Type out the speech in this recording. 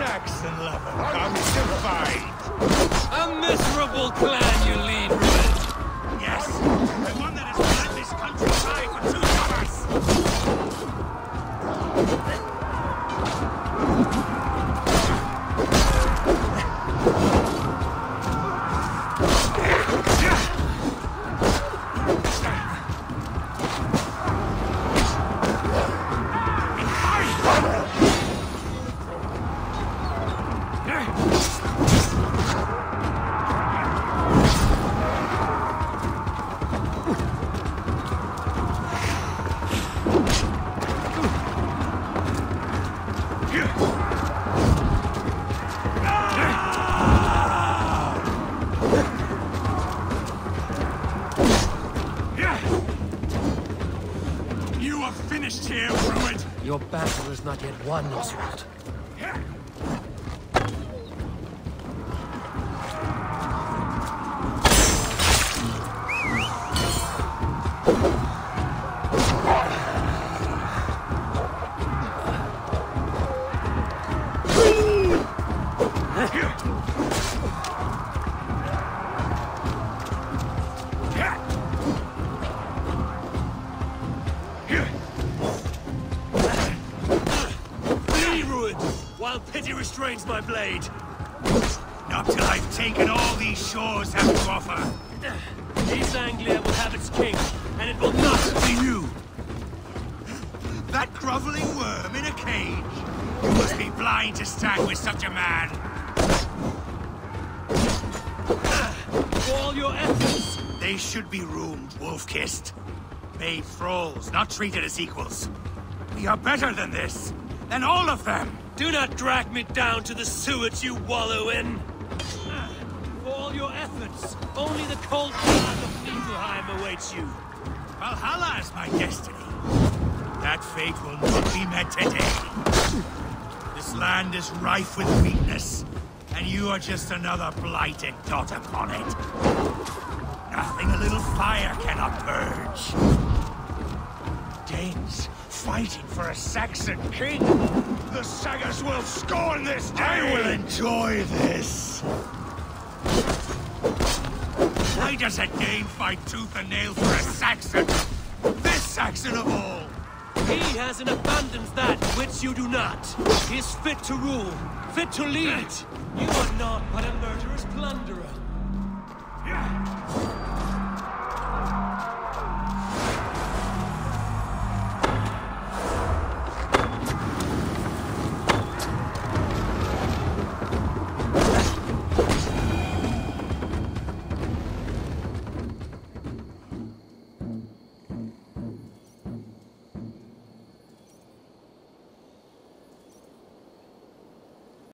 Saxon lover comes to fight. A miserable clan you lead, Rued. Yes, the one that has led this country high for two summers. Your battle is not yet won, Oswald. Pity restrains my blade. Not till I've taken all these shores have to offer. East Anglia will have its king, and it will not be you. That groveling worm in a cage. You must be blind to stand with such a man. For all your efforts, They should be roomed, wolf-kissed. Made thralls, not treated as equals. We are better than this. Than all of them. Do not drag me down to the sewage you wallow in. For all your efforts, only the cold path of Niflheim awaits you. Valhalla is my destiny. That fate will not be met today. This land is rife with weakness, and you are just another blighted dot upon it. Nothing a little fire cannot purge. Danes fighting for a Saxon king. The sagas will scorn this day. I will enjoy this. Why does a Dane fight tooth and nail for a Saxon? This Saxon of all! He has in abundance that which you do not. He is fit to rule, fit to lead. You are not but a murderous plunderer. Yeah.